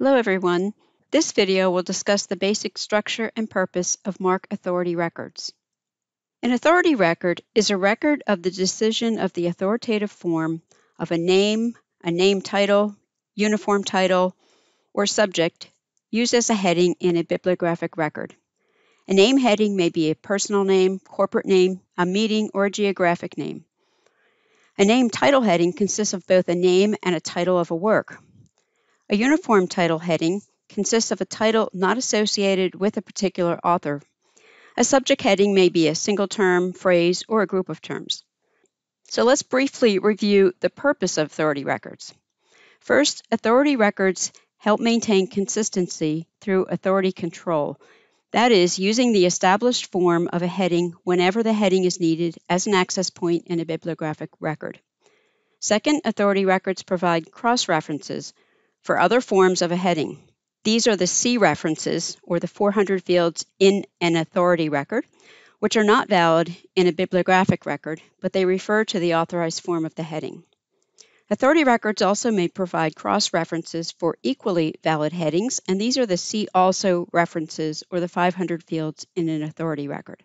Hello everyone. This video will discuss the basic structure and purpose of MARC authority records. An authority record is a record of the decision of the authoritative form of a name, a name title, uniform title, or subject used as a heading in a bibliographic record. A name heading may be a personal name, corporate name, a meeting, or a geographic name. A name title heading consists of both a name and a title of a work. A uniform title heading consists of a title not associated with a particular author. A subject heading may be a single term, phrase, or a group of terms. So let's briefly review the purpose of authority records. First, authority records help maintain consistency through authority control, that is, using the established form of a heading whenever the heading is needed as an access point in a bibliographic record. Second, authority records provide cross references for other forms of a heading. These are the see references, or the 400 fields in an authority record, which are not valid in a bibliographic record, but they refer to the authorized form of the heading. Authority records also may provide cross references for equally valid headings, and these are the See Also references, or the 500 fields in an authority record.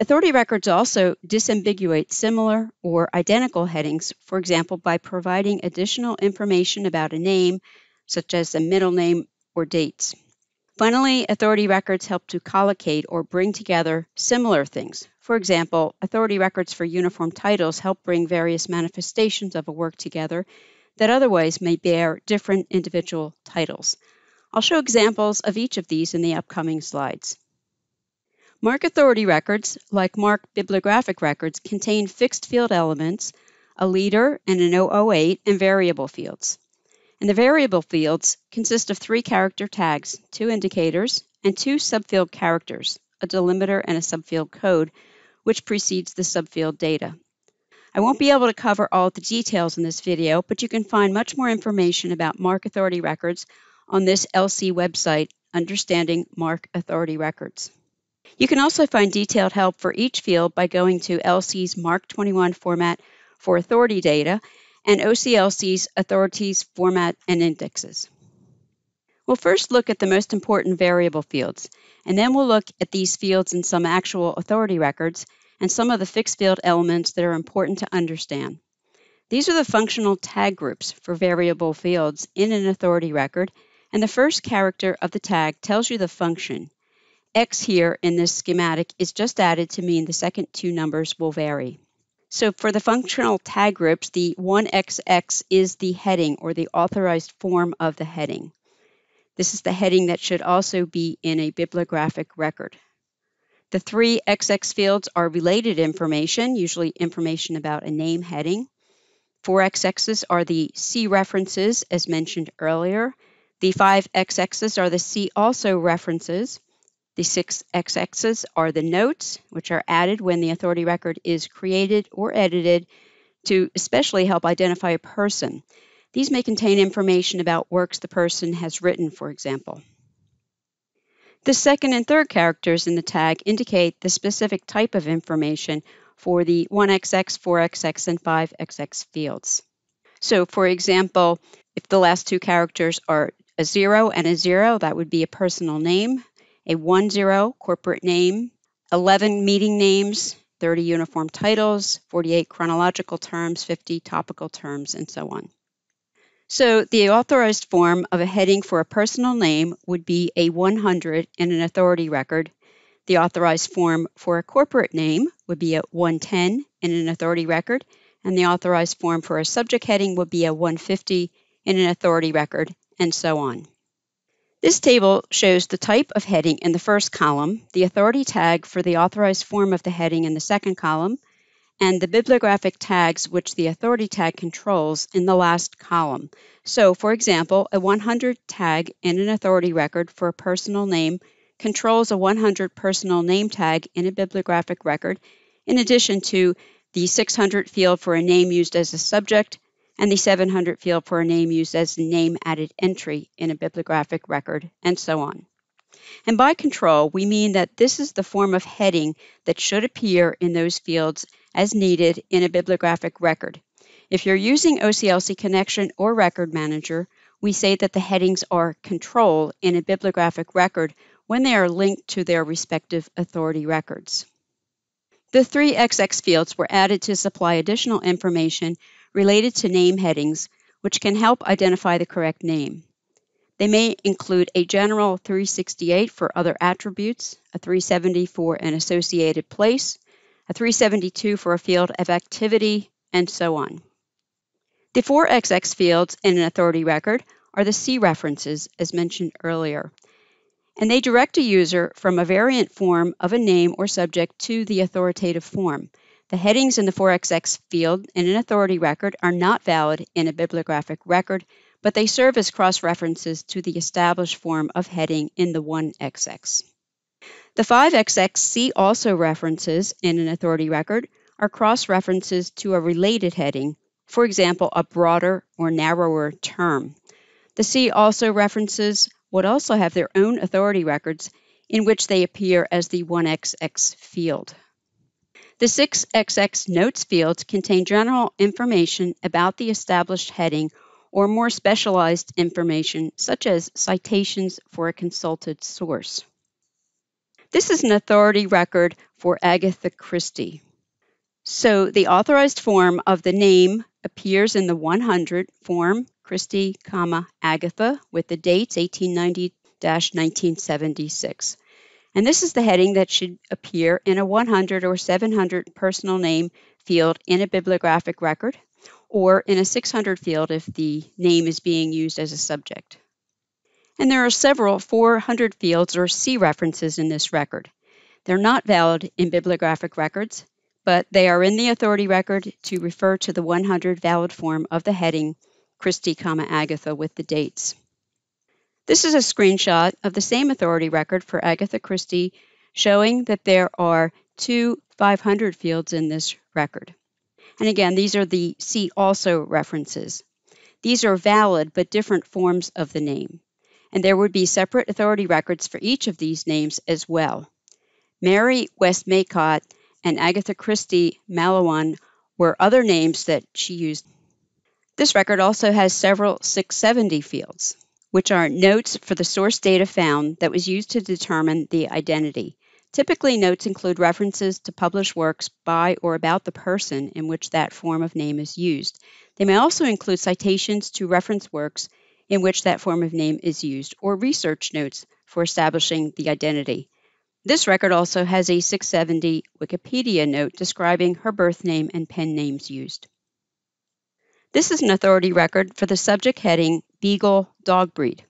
Authority records also disambiguate similar or identical headings, for example, by providing additional information about a name, such as a middle name or dates. Finally, authority records help to collocate or bring together similar things. For example, authority records for uniform titles help bring various manifestations of a work together that otherwise may bear different individual titles. I'll show examples of each of these in the upcoming slides. MARC authority records, like MARC bibliographic records, contain fixed field elements, a leader and an 008, and variable fields. And the variable fields consist of three character tags, two indicators, and two subfield characters, a delimiter and a subfield code, which precedes the subfield data. I won't be able to cover all the details in this video, but you can find much more information about MARC authority records on this LC website, Understanding MARC Authority Records. You can also find detailed help for each field by going to LC's MARC 21 format for authority data and OCLC's authorities format and indexes. We'll first look at the most important variable fields, and then we'll look at these fields in some actual authority records and some of the fixed field elements that are important to understand. These are the functional tag groups for variable fields in an authority record, and the first character of the tag tells you the function. X here in this schematic is just added to mean the second two numbers will vary. So for the functional tag groups, the 1XX is the heading or the authorized form of the heading. This is the heading that should also be in a bibliographic record. The three XX fields are related information, usually information about a name heading. Four XXs are the see references, as mentioned earlier. The five XXs are the See Also references. The six XXs are the notes, which are added when the authority record is created or edited to especially help identify a person. These may contain information about works the person has written, for example. The second and third characters in the tag indicate the specific type of information for the 1XX, 4XX, and 5XX fields. So, for example, if the last two characters are a zero and a zero, that would be a personal name a 1-0 corporate name, 11 meeting names, 30 uniform titles, 48 chronological terms, 50 topical terms, and so on. So the authorized form of a heading for a personal name would be a 100 in an authority record. The authorized form for a corporate name would be a 110 in an authority record, and the authorized form for a subject heading would be a 150 in an authority record, and so on. This table shows the type of heading in the first column, the authority tag for the authorized form of the heading in the second column, and the bibliographic tags which the authority tag controls in the last column. So, for example, a 100 tag in an authority record for a personal name controls a 100 personal name tag in a bibliographic record, in addition to the 600 field for a name used as a subject and the 700 field for a name used as a name added entry in a bibliographic record, and so on. And by control, we mean that this is the form of heading that should appear in those fields as needed in a bibliographic record. If you're using OCLC Connexion or Record Manager, we say that the headings are control in a bibliographic record when they are linked to their respective authority records. The three XX fields were added to supply additional information related to name headings, which can help identify the correct name. They may include a general 368 for other attributes, a 370 for an associated place, a 372 for a field of activity, and so on. The four XX fields in an authority record are the see references, as mentioned earlier, and they direct a user from a variant form of a name or subject to the authoritative form. The headings in the 4XX field in an authority record are not valid in a bibliographic record, but they serve as cross references to the established form of heading in the 1XX. The 5XX See Also references in an authority record are cross references to a related heading, for example, a broader or narrower term. The See Also references would also have their own authority records in which they appear as the 1XX field. The 6XX notes fields contain general information about the established heading or more specialized information such as citations for a consulted source. This is an authority record for Agatha Christie. So the authorized form of the name appears in the 100 form Christie, comma, Agatha with the dates 1890-1976. And this is the heading that should appear in a 100 or 700 personal name field in a bibliographic record or in a 600 field if the name is being used as a subject. And there are several 400 fields or see references in this record. They're not valid in bibliographic records, but they are in the authority record to refer to the 100 valid form of the heading Christie, Agatha with the dates. This is a screenshot of the same authority record for Agatha Christie showing that there are two 500 fields in this record. And again, these are the see also references. These are valid but different forms of the name. And there would be separate authority records for each of these names as well. Mary West Westmacott and Agatha Christie Mallowan were other names that she used. This record also has several 670 fields, which are notes for the source data found that was used to determine the identity. Typically, notes include references to published works by or about the person in which that form of name is used. They may also include citations to reference works in which that form of name is used, or research notes for establishing the identity. This record also has a 670 Wikipedia note describing her birth name and pen names used. This is an authority record for the subject heading Beagle Dog Breed.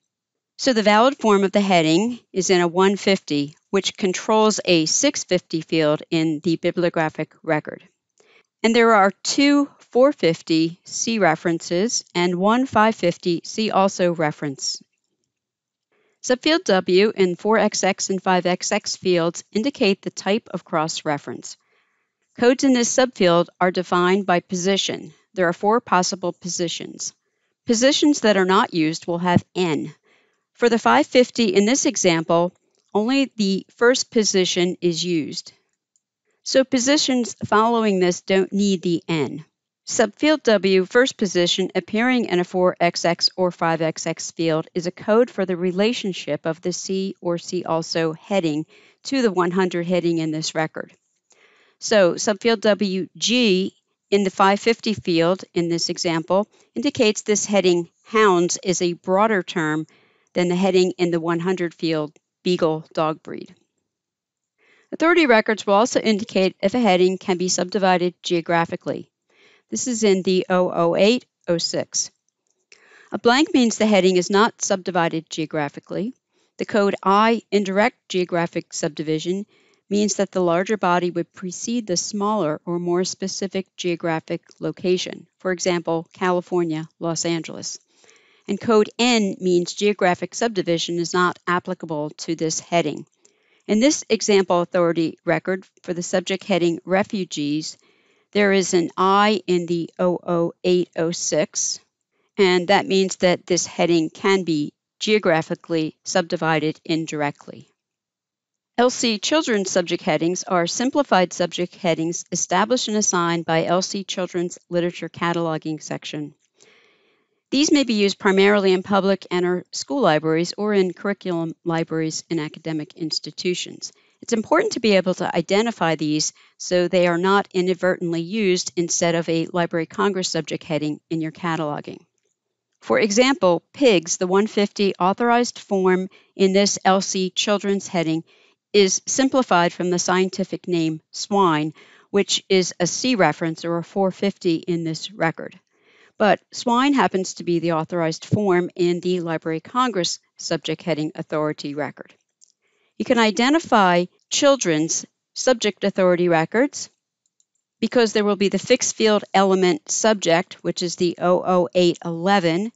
So the valid form of the heading is in a 150, which controls a 650 field in the bibliographic record. And there are two 450 see references and one 550 See Also reference. Subfield W in 4XX and 5XX fields indicate the type of cross reference. Codes in this subfield are defined by position. There are four possible positions. Positions that are not used will have N, for the 550 in this example, only the first position is used. So positions following this don't need the N. Subfield W first position appearing in a 4XX or 5XX field is a code for the relationship of the see or See Also heading to the 100 heading in this record. So subfield WG in the 550 field in this example indicates this heading hounds is a broader term than the heading in the 100 field Beagle dog breed. Authority records will also indicate if a heading can be subdivided geographically. This is in the 008 06. A blank means the heading is not subdivided geographically. The code I, indirect geographic subdivision, means that the larger body would precede the smaller or more specific geographic location, for example, California, Los Angeles and code N means geographic subdivision is not applicable to this heading. In this example authority record for the subject heading refugees, there is an I in the 00806, and that means that this heading can be geographically subdivided indirectly. LC Children's subject headings are simplified subject headings established and assigned by LC Children's Literature Cataloging section. These may be used primarily in public and or school libraries or in curriculum libraries in academic institutions. It's important to be able to identify these so they are not inadvertently used instead of a Library Congress subject heading in your cataloging. For example, PIGS, the 150 authorized form in this LC children's heading, is simplified from the scientific name swine, which is a see reference or a 450 in this record. But swine happens to be the authorized form in the Library of Congress subject heading authority record. You can identify children's subject authority records because there will be the fixed field element subject, which is the 00811,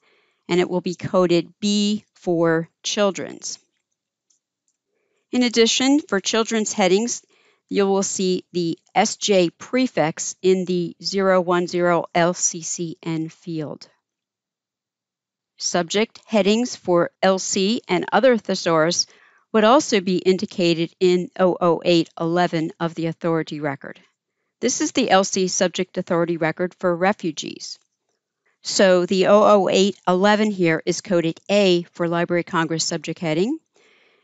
and it will be coded B for children's. In addition, for children's headings, you will see the SJ prefix in the 010 LCCN field. Subject headings for LC and other thesaurus would also be indicated in 00811 of the authority record. This is the LC subject authority record for refugees. So the 00811 here is coded A for Library Congress subject heading,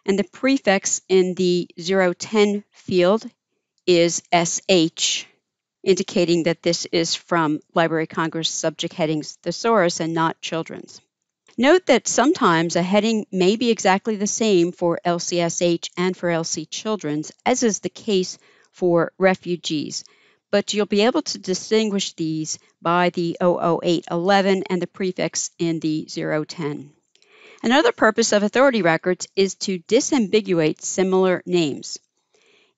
and the prefix in the 010 field is SH, indicating that this is from Library of Congress subject headings thesaurus and not children's. Note that sometimes a heading may be exactly the same for LCSH and for LC Children's, as is the case for refugees, but you'll be able to distinguish these by the 00811 and the prefix in the 010. Another purpose of authority records is to disambiguate similar names.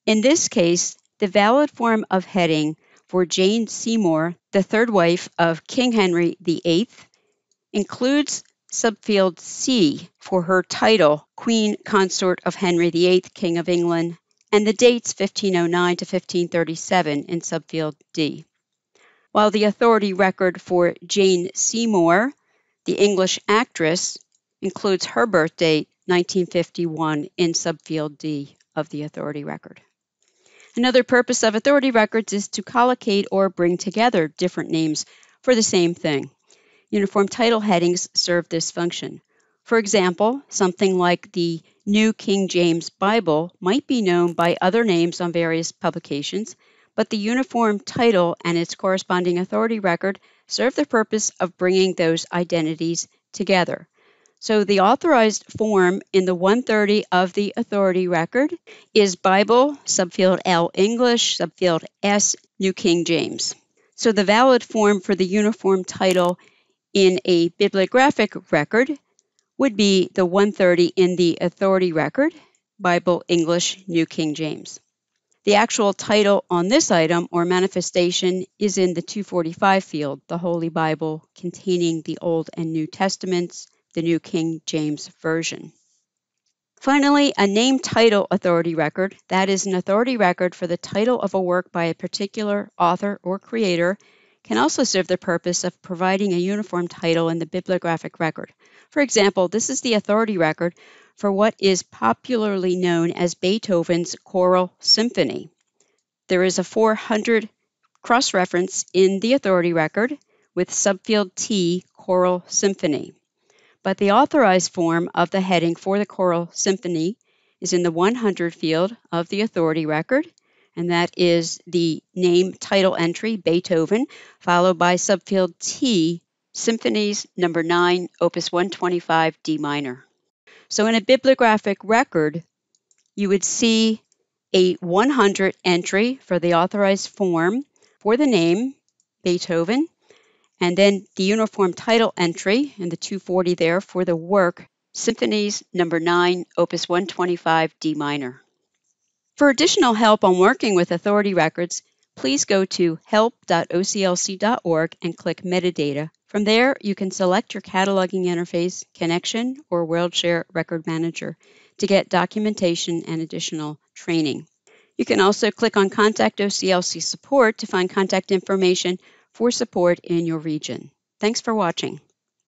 In this case, the valid form of heading for Jane Seymour, the third wife of King Henry VIII, includes subfield C for her title, Queen Consort of Henry VIII, King of England, and the dates 1509 to 1537 in subfield D. While the authority record for Jane Seymour, the English actress, includes her birth date, 1951, in subfield D of the authority record. Another purpose of authority records is to collocate or bring together different names for the same thing. Uniform title headings serve this function. For example, something like the New King James Bible might be known by other names on various publications, but the uniform title and its corresponding authority record serve the purpose of bringing those identities together. So the authorized form in the 130 of the authority record is Bible, subfield L English, subfield S New King James. So the valid form for the uniform title in a bibliographic record would be the 130 in the authority record, Bible English New King James. The actual title on this item or manifestation is in the 245 field, the Holy Bible containing the Old and New Testaments, the New King James Version. Finally, a name title authority record, that is an authority record for the title of a work by a particular author or creator can also serve the purpose of providing a uniform title in the bibliographic record. For example, this is the authority record for what is popularly known as Beethoven's Choral Symphony. There is a 400 cross reference in the authority record with subfield T Choral Symphony. But the authorized form of the heading for the Choral Symphony is in the 100 field of the authority record and that is the name title entry, Beethoven, followed by subfield T, Symphonies number 9, opus 125 D minor. So in a bibliographic record, you would see a 100 entry for the authorized form for the name, Beethoven, and then the uniform title entry in the 240 there for the work, Symphonies number 9, opus 125 D minor. For additional help on working with authority records, please go to help.oclc.org and click Metadata. From there, you can select your cataloging interface, Connexion, or WorldShare Record Manager to get documentation and additional training. You can also click on Contact OCLC Support to find contact information for support in your region. Thanks for watching.